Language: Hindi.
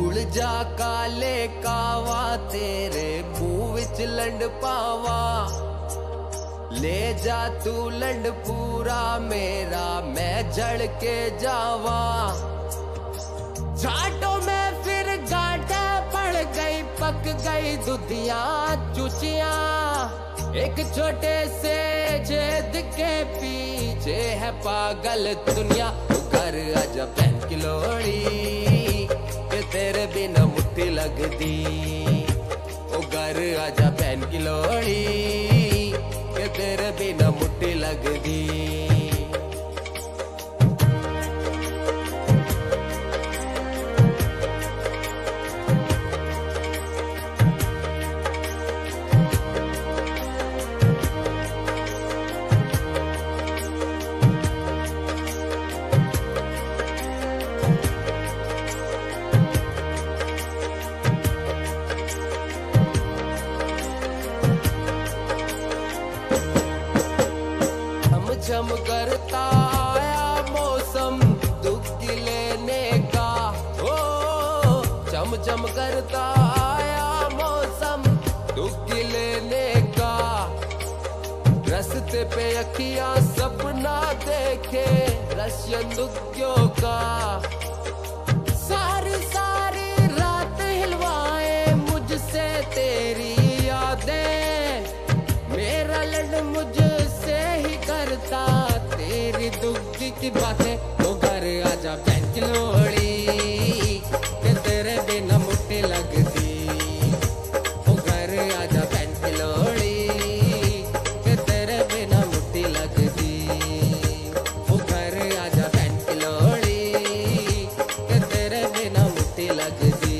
ਭੁੱਲ ਜਾ ਕਾਲੇ ਕਾਵਾ ਤੇਰੇ ਮੂੰਹ ਵਿੱਚ ਲੰਡ ਪਾਵਾ ਲੈ ਜਾ ਤੂੰ ਲੰਡ ਪੂਰਾ ਮੇਰਾ ਮੈਂ ਜੜ ਕੇ ਜਾਵਾ झाटो में फिर गांठे पड़ गई पक गई दुधिया चुचिया एक छोटे से जेद के पीछे है पागल दुनिया घर आजा पहन की लोड़ी घर बहन की लोड़ी के तेरे बिना मुट्ठी लगती झम करता आया मौसम दुख लेने का। ओ चम चम करता आया मौसम दुख लेने का। रस्ते पे अखियाँ सपना देखे, रशियन दुखियों का? करता तेरी दुख की बातें वो घर आजा बैंक लोड़ी तेरे बिना मुट्ठी लगती। वो घर आजा बैंक लोड़ी के तेरे बिना मुट्ठी लगती। वो घर आजा बैंक लोड़ी तेरे बिना मुट्ठी लगती।